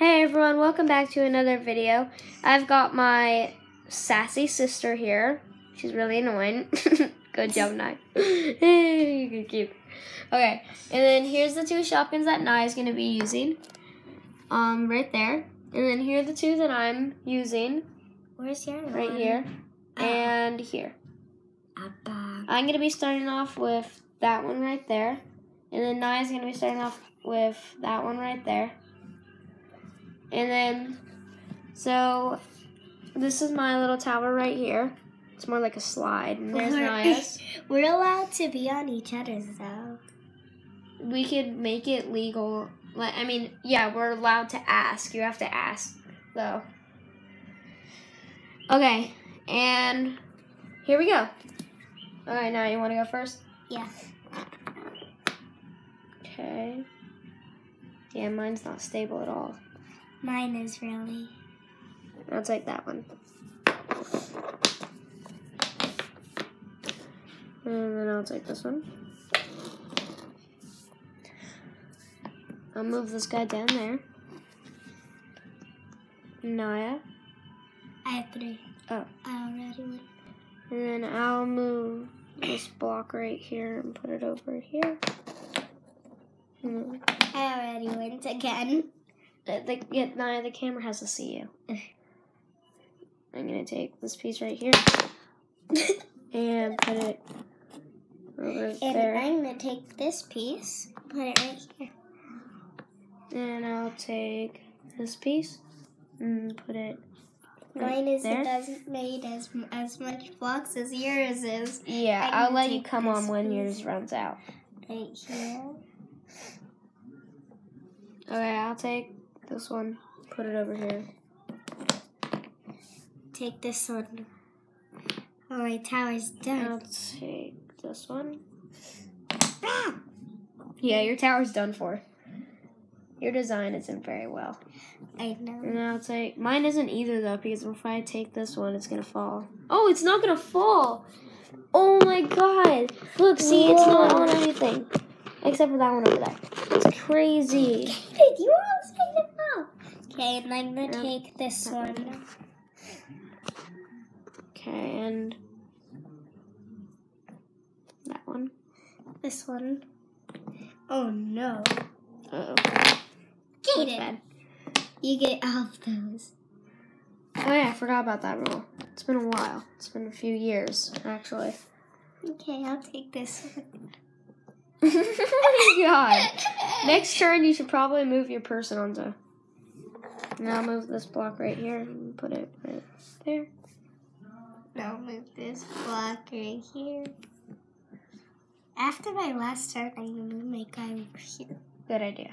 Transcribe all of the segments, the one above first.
Hey everyone, welcome back to another video. I've got my sassy sister here. She's really annoying. Good job, Nye. you can keep. Okay, and then here's the two Shopkins that Nye is going to be using. Um, right there. And then here are the two that I'm using. Where's your Right one? here. Oh. And here. I'm going to be starting off with that one right there. And then Nye's going to be starting off with that one right there. And then, so this is my little tower right here. It's more like a slide. And there's We're- Naya's. We're allowed to be on each other's though. We could make it legal. Like, I mean, yeah, we're allowed to ask. You have to ask, though. Okay, and here we go. Okay, now you want to go first? Yeah. Okay. Yeah, mine's not stable at all. Mine is really. I'll take that one. And then I'll take this one. I'll move this guy down there. Naya. I have three. Oh. I already went. And then I'll move this block right here and put it over here. I already went again. The, yeah, Naya, the camera has to see you. I'm gonna take this piece right here and put it over And there. I'm gonna take this piece, put it right here. And I'll take this piece and put it right Mine is there. it doesn't made as as much blocks as yours is. Yeah, I'm I'll let you come on when yours runs out. Right here. Okay, I'll take this one, put it over here. Take this one. Oh, my tower's done. I'll take this one. Ah! Yeah, your tower's done for. Your design isn't very well. I know. And I'll take mine isn't either though because if I take this one, it's gonna fall. Oh, it's not gonna fall. Oh my god! Look, see, it's not on anything except for that one over there. It's crazy. Hey, you almost made it fall. Okay, and I'm gonna take this one. Okay, and that one. This one. Oh no. Uh oh. Get it. You get all of those. Oh yeah, I forgot about that rule. It's been a while. It's been a few years, actually. Okay, I'll take this one. oh my god. Next turn, you should probably move your person onto. Now I'll move this block right here and put it right there. Now I'll move this block right here. After my last turn, I'm gonna move my guy over here. Good idea.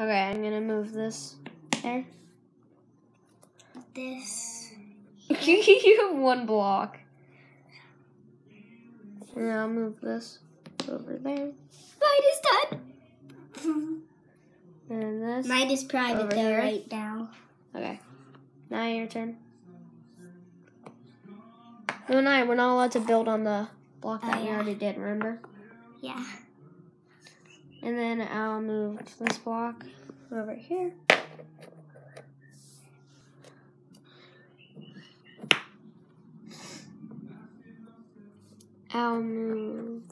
Okay, I'm gonna move this there. This. you have one block. And I'll move this over there. Mine is done. And this. Mine is private though here? right now. Okay. Now your turn. No, no, we're not allowed to build on the block that Oh, we yeah. already did, remember? Yeah. And then I'll move this block over here. I'll move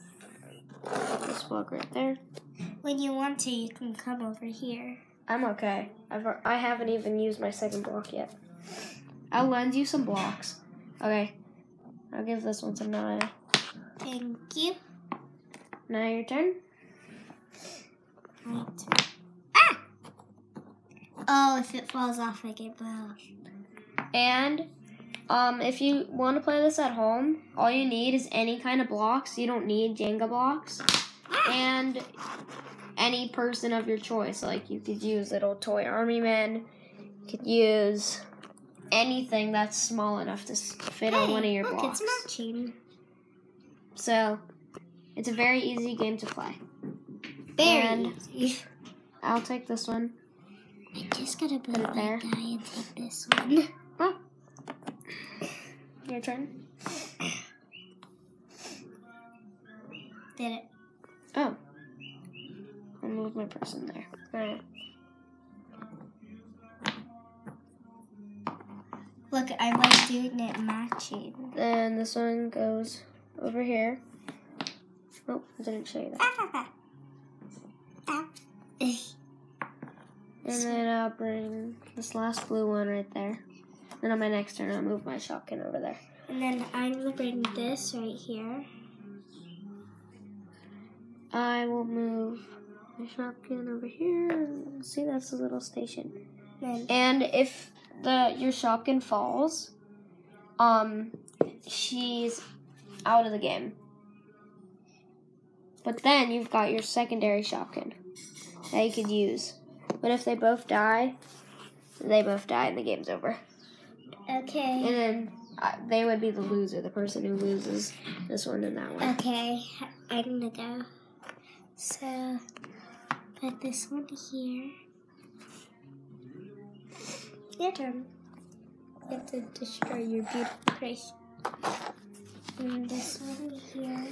this block right there. When you want to, you can come over here. I'm okay. I've I haven't even used my second block yet. I'll lend you some blocks. Okay. I'll give this one to Naya. Thank you. Now your turn. Right. Ah! Oh, if it falls off, I get blown. And um, if you want to play this at home, all you need is any kind of blocks. You don't need Jenga blocks. And any person of your choice. Like you could use little toy army men. You could use anything that's small enough to fit on one of your look, blocks. it's matching. So it's a very easy game to play. Very And- easy. I'll take this one. I just gotta build it there. guy and take this one. Oh. Your turn. Did it? I'll move my person there. Alright. Look, I like doing it matching. Then this one goes over here. Oh, I didn't show you that. And then I'll bring this last blue one right there. Then on my next turn, I'll move my Shopkin over there. And then I'm gonna bring this right here. I will move my Shopkin over here. See, that's a little station. And if the your Shopkin falls, um, she's out of the game. But then you've got your secondary Shopkin that you could use. But if they both die, they both die and the game's over. okay. And then uh, they would be the loser, the person who loses this one and that one. Okay, I'm gonna go. So, put this one here. Your turn. You have to destroy your beautiful creation. And this one here.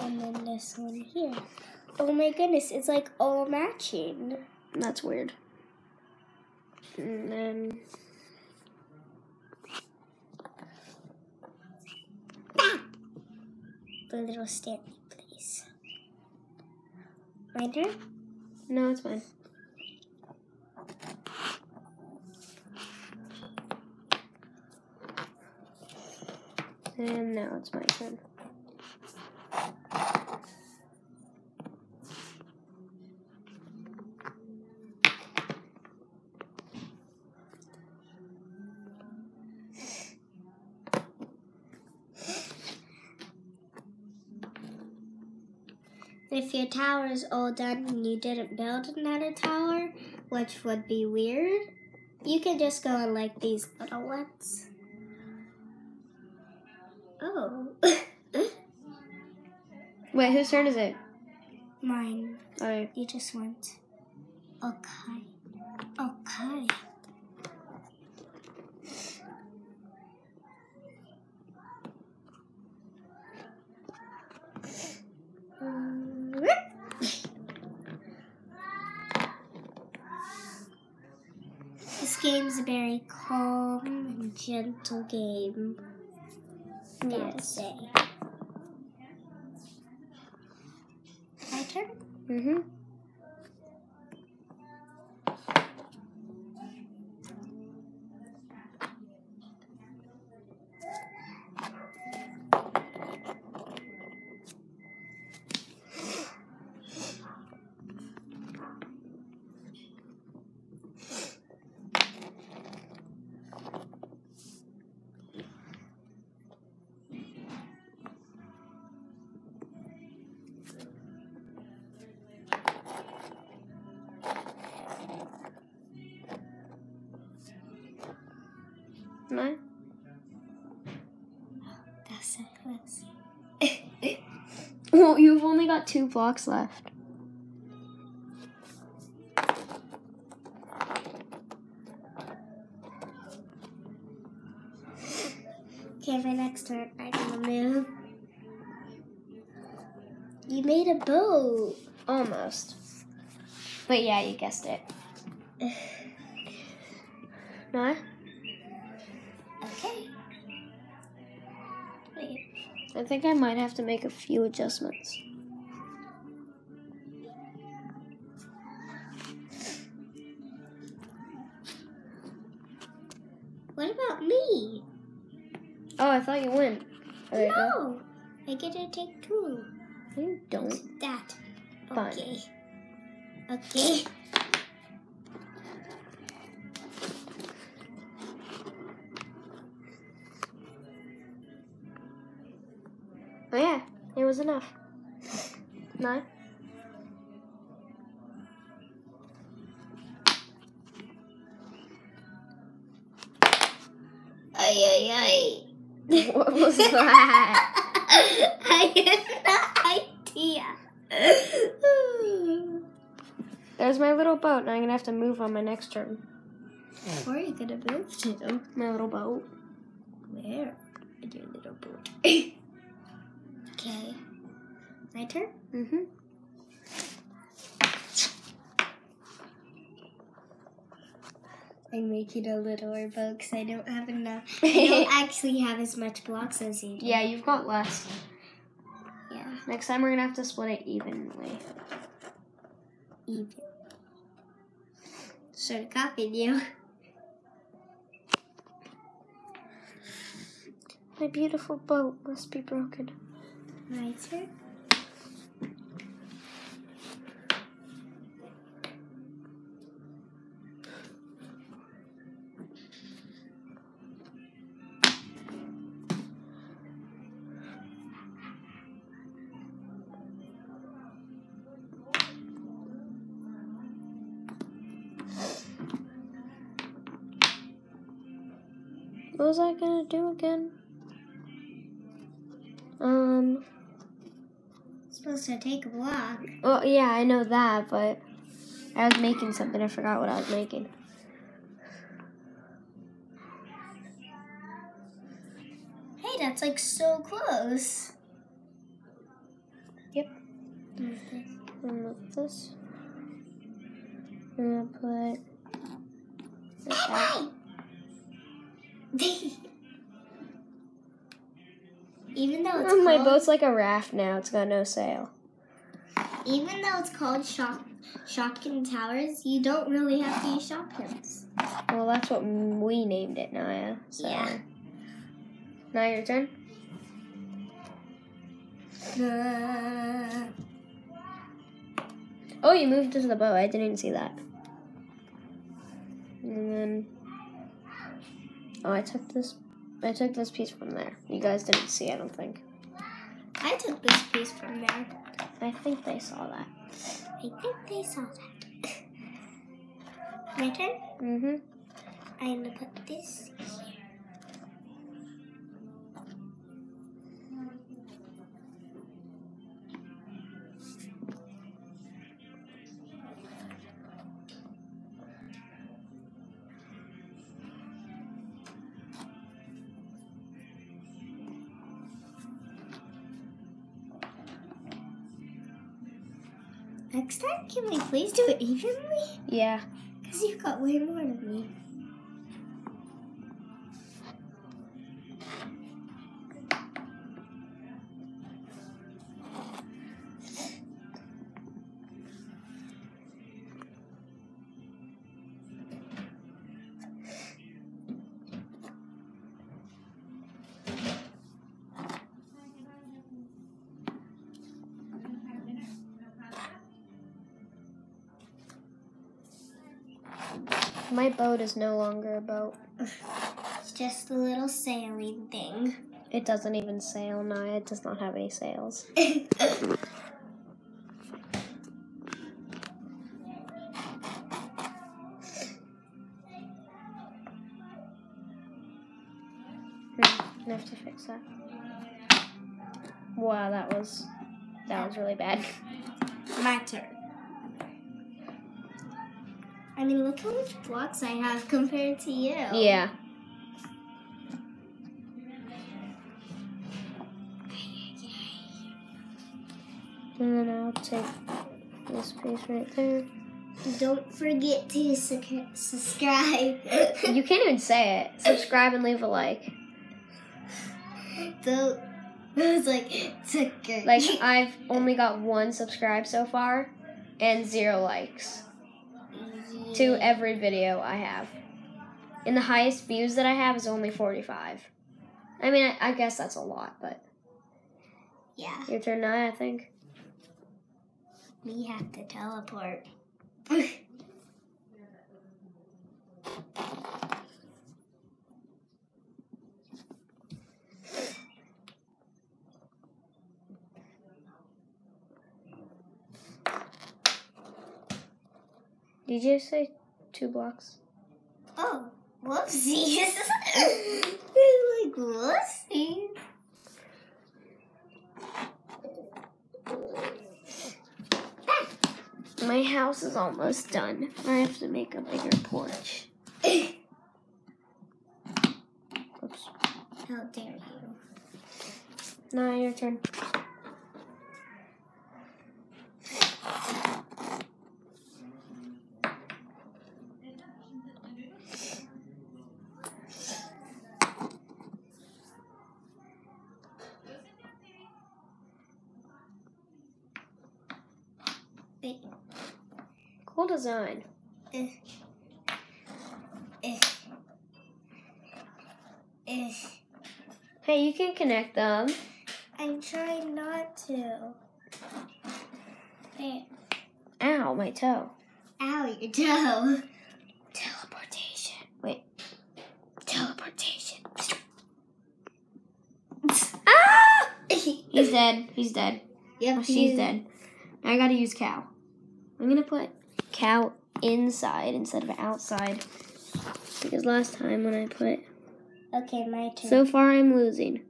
And then this one here. Oh my goodness, it's like all matching. That's weird. And then The little Stanley, please. My turn? no, it's mine. And now it's my turn. If your tower is all done and you didn't build another tower, which would be weird, you can just go on like these little ones. Oh. Wait, whose turn is it? Mine. Alright. You just went. Okay. Okay. Game's a very calm and gentle game. I have to Yes. say. My turn? Mm-hmm. No? That's so close. Well, you've only got two blocks left. Okay, my next turn, I'm gonna move. You made a boat. Almost. But yeah, you guessed it. No? Okay. Wait. I think I might have to make a few adjustments. What about me? Oh, I thought you went. Oh, there you go. no, I get to take two. You don't. That. Fine. Okay. Was enough. No? Ay, ay, ay. What was that? I had no idea. There's my little boat. and I'm gonna have to move on my next turn. Where are you gonna move to? My little boat. Where? Your little boat. okay. My turn? Mm-hmm. I'm making a little boat because I don't have enough. I don't actually have as much blocks as you do. Yeah, you've got less. Yeah. Next time we're gonna have to split it evenly. Even. Should have copied you. My beautiful boat must be broken. My. What was I gonna do again? Supposed to take a block. Well, yeah, I know that, but I was making something. I forgot what I was making. Hey, that's like so close. Yep. Okay. Remove this. I'm gonna put. this out. Even though it's my called, boat's like a raft now. It's got no sail. even though it's called shot, Shopkin towers, you don't really have to use Shopkins. Well, that's what we named it, Naya. So. Yeah. Now your turn. Uh, Oh, you moved into the boat. I didn't even see that. And then, oh, I took this. I took this piece from there. You guys didn't see. I don't think. I took this piece from there. I think they saw that. I think they saw that. My turn. Mm-hmm. I'm gonna put this Next time, can we please do it evenly? Yeah. Because you've got way more than me. My boat is no longer a boat. It's just a little sailing thing. It doesn't even sail. Naya it does not have any sails. Hmm, I have to fix that. Wow, that was that was really bad. My turn. I mean, look how much blocks I have compared to you. Yeah. And then I'll take this piece right there. Don't forget to su- subscribe. You can't even say it. Subscribe and leave a like. Don't. I was like, sucker. Like I've only got one subscribe so far and zero likes to every video I have. And the highest views that I have is only 45. I mean, I, I guess that's a lot, but Yeah, your turn now, I think. we have to teleport. Did you say two blocks? oh, whoopsies. like, whoopsies. My house is almost done. I have to make a bigger porch. Oops. How dare you? Now your turn. Wait. Eh. Hey, you can connect them. I'm trying not to. There. Ow, my toe. Ow, your toe. Teleportation. Wait. Teleportation. ah! He's dead. He's dead. Yep, Oh, she's dead. Now I gotta use cow. I'm gonna put cow inside instead of outside. Because last time when I put. Okay, my turn. So far I'm losing.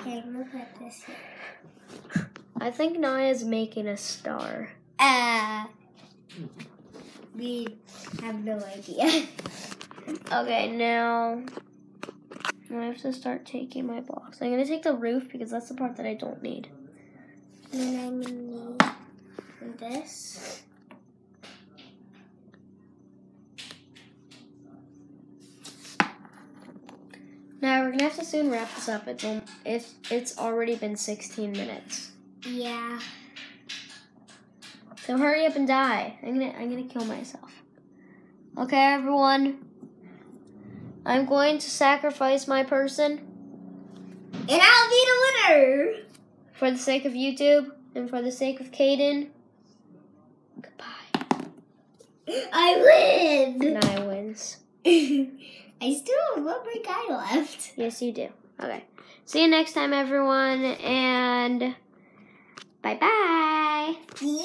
okay, I'm gonna put this here. I think Naya's making a star. Uh, we have no idea. Okay, now. I have to start taking my blocks. I'm gonna take the roof because that's the part that I don't need. and then I'm gonna need this. Now we're gonna have to soon wrap this up. It's it's it's already been 16 minutes. Yeah. So hurry up and die. I'm gonna I'm gonna kill myself. Okay, everyone. I'm going to sacrifice my person And I'll be the winner. for the sake of YouTube and for the sake of Kaden. Goodbye. I win. Naya wins. I still have one more guy left. Yes, you do. Okay. See you next time, everyone, and bye bye. Yeah.